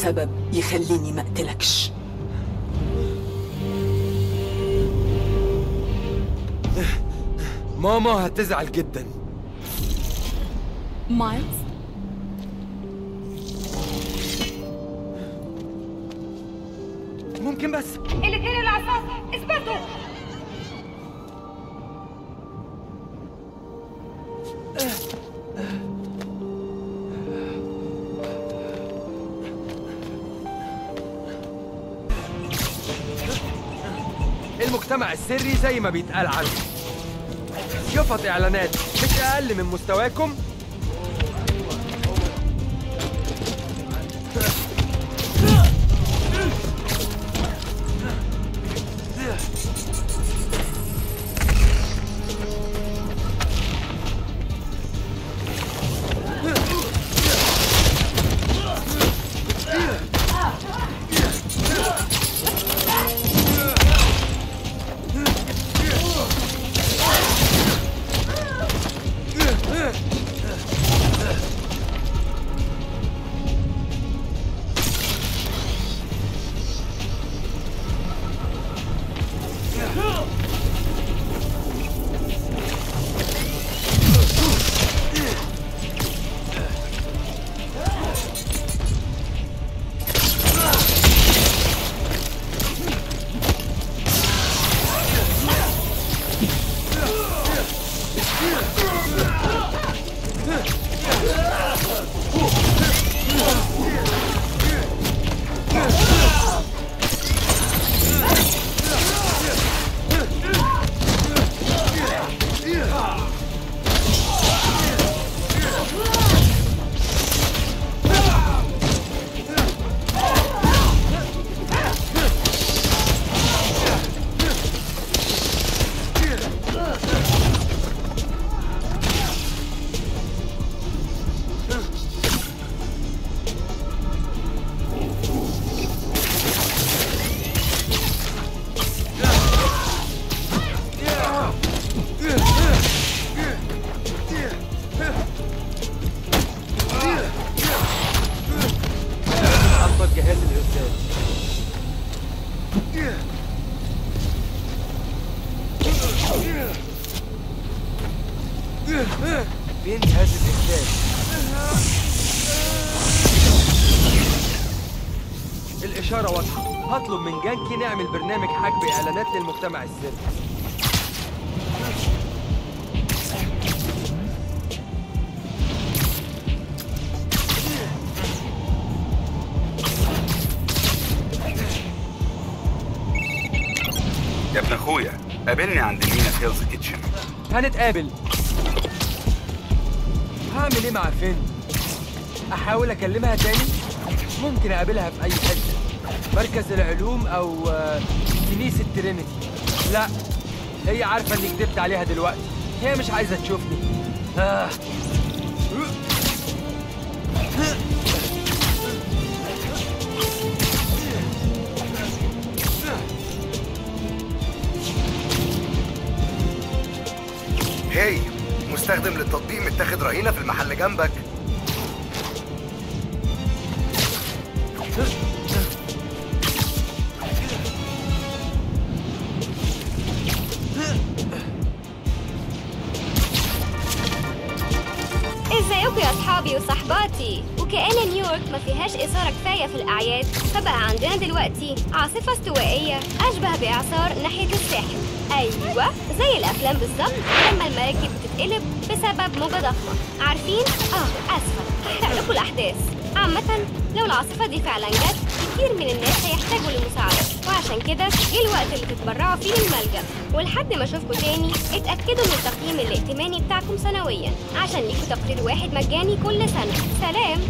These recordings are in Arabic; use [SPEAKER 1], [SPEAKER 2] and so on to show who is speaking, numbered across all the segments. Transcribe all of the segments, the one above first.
[SPEAKER 1] سبب يخليني ما أقتلكش.
[SPEAKER 2] ماما هتزعل جدا.
[SPEAKER 3] مايلز؟
[SPEAKER 2] ممكن بس.
[SPEAKER 4] الاثنين العصاص اثبتوا!
[SPEAKER 2] المجتمع السري زي ما بيتقال عنه. يفط إعلانات مش أقل من مستواكم الإشارة واضحة. هطلب من جانكي نعمل برنامج حجب إعلانات للمجتمع السري.
[SPEAKER 5] يا ابن أخويا قابلني عند مينا في هيلز كيتشن.
[SPEAKER 2] هنتقابل. هعمل إيه مع فين؟ أحاول أكلمها تاني؟ ممكن أقابلها في أي حتة. مركز العلوم أو آه، كنيسة ترينيتي. لا هي عارفة إني كدبت عليها دلوقتي. هي مش عايزة تشوفني. آه.
[SPEAKER 6] هاي مستخدم للتطبيق متاخد رهينة في المحل جنبك.
[SPEAKER 4] وصحباتي وكأن نيويورك ما فيهاش إثارة كفاية في الأعياد فبقى عندنا دلوقتي عاصفة استوائية أشبه بإعصار ناحية الساحل. أيوة زي الأفلام بالظبط لما المراكب بتتقلب بسبب موجة ضخمة عارفين؟ آه آسفة. هحرق لكم الأحداث عامة لو العاصفة دي فعلا جت كتير من الناس هيحتاجوا لمساعدة وعشان كده جه الوقت اللي تتبرعوا فيه للملجأ. ولحد ما أشوفكم تاني اتأكدوا من التقييم الائتماني بتاعكم سنويا عشان ليكوا تقرير واحد مجاني كل سنة. سلام!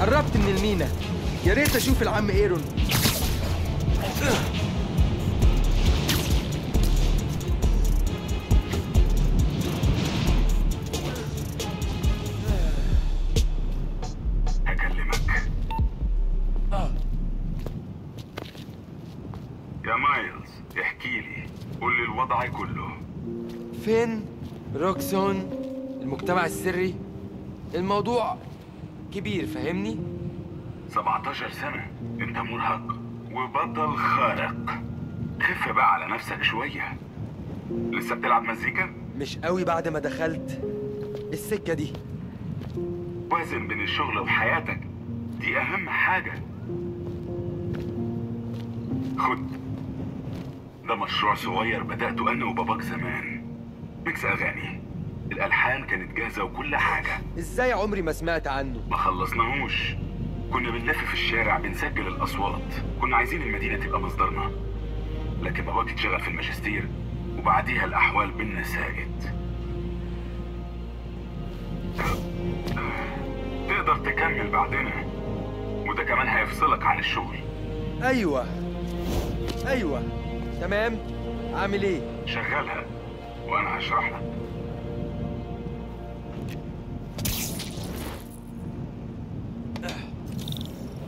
[SPEAKER 2] قربت من المينا. يا ريت أشوف العم ايرون.
[SPEAKER 5] آه. يا مايلز احكي لي. لي الوضع كله.
[SPEAKER 2] فين؟ روكسون؟ المجتمع السري؟ الموضوع كبير فاهمني؟
[SPEAKER 5] 17 سنة. انت مرهق وبطل خارق. خف بقى على نفسك شوية. لسه بتلعب مزيكا؟
[SPEAKER 2] مش قوي بعد ما دخلت السكة دي.
[SPEAKER 5] وازن بين الشغل وحياتك. دي أهم حاجة. خد. ده مشروع صغير بدأته أنا وباباك زمان. ميكس أغاني. الألحان كانت جاهزة وكل حاجة.
[SPEAKER 2] إزاي عمري ما سمعت عنه؟
[SPEAKER 5] ما خلصناهوش. كنا بنلف في الشارع بنسجل الأصوات. كنا عايزين المدينة تبقى مصدرنا. لكن باباك اتشغل في الماجستير وبعديها الأحوال بينا ساءت. تقدر تكمل بعدنا وده كمان هيفصلك عن الشغل.
[SPEAKER 2] أيوه. أيوه. تمام؟ أعمل إيه؟
[SPEAKER 5] شغلها وأنا هشرح لك.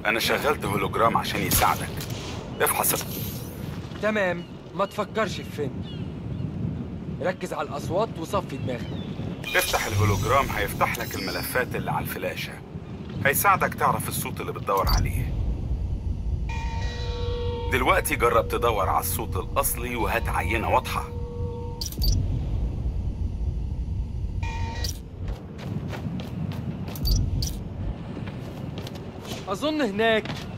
[SPEAKER 5] أنا شغلت هولوجرام عشان يساعدك. افحص.
[SPEAKER 2] تمام. ما تفكرش في فين ركز على الأصوات وصفي دماغك.
[SPEAKER 5] افتح الهولوجرام هيفتح لك الملفات اللي على الفلاشة. هيساعدك تعرف الصوت اللي بتدور عليه. دلوقتي جرب تدور على الصوت الأصلي وهات عينة واضحة.
[SPEAKER 2] أظن هناك.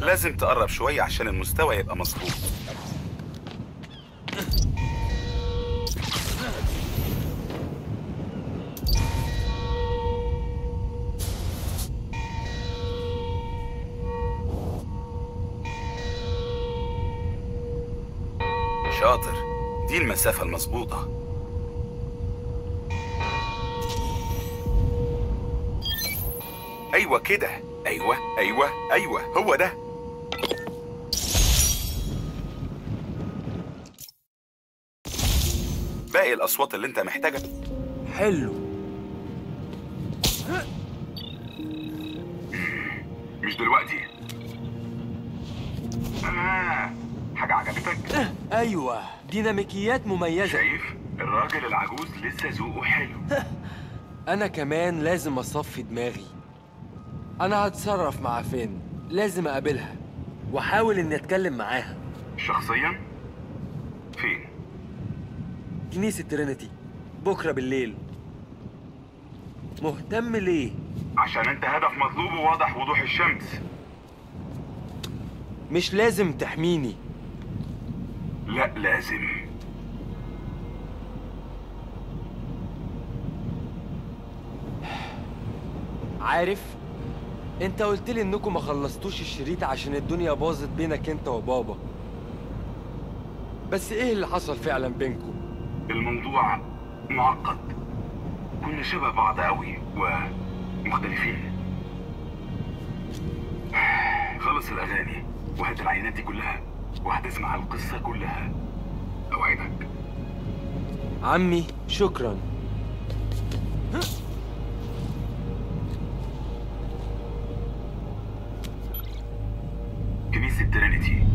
[SPEAKER 5] لازم تقرب شوية عشان المستوى يبقى مظبوط. شاطر. دي المسافة المظبوطة. أيوة كده. أيوة أيوة أيوة. هو ده. باقي الأصوات اللي أنت محتاجها.
[SPEAKER 2] حلو.
[SPEAKER 5] مش دلوقتي. آه حاجة عجبتك؟
[SPEAKER 2] أيوه. ديناميكيات مميزة.
[SPEAKER 5] شايف؟ الراجل العجوز لسه ذوقه حلو.
[SPEAKER 2] أنا كمان لازم أصفي دماغي. أنا هتصرف مع فين؟ لازم أقابلها. وأحاول إني أتكلم معاها.
[SPEAKER 5] شخصيا؟ فين؟
[SPEAKER 2] كنيسة ترينيتي بكرة بالليل. مهتم ليه؟
[SPEAKER 5] عشان انت هدف مطلوب وواضح وضوح الشمس.
[SPEAKER 2] مش لازم تحميني.
[SPEAKER 5] لا لازم.
[SPEAKER 2] عارف انت قلت لي انكم ما خلصتوش الشريط عشان الدنيا باظت بينك انت وبابا. بس إيه اللي حصل فعلا بينكم؟
[SPEAKER 5] الموضوع معقد. كنا شبه بعض قوي ومختلفين. خلص الأغاني وهات العينات دي كلها وهتسمع القصة كلها. أوعدك.
[SPEAKER 2] عمي شكرا.
[SPEAKER 5] كنيسة ترينيتي.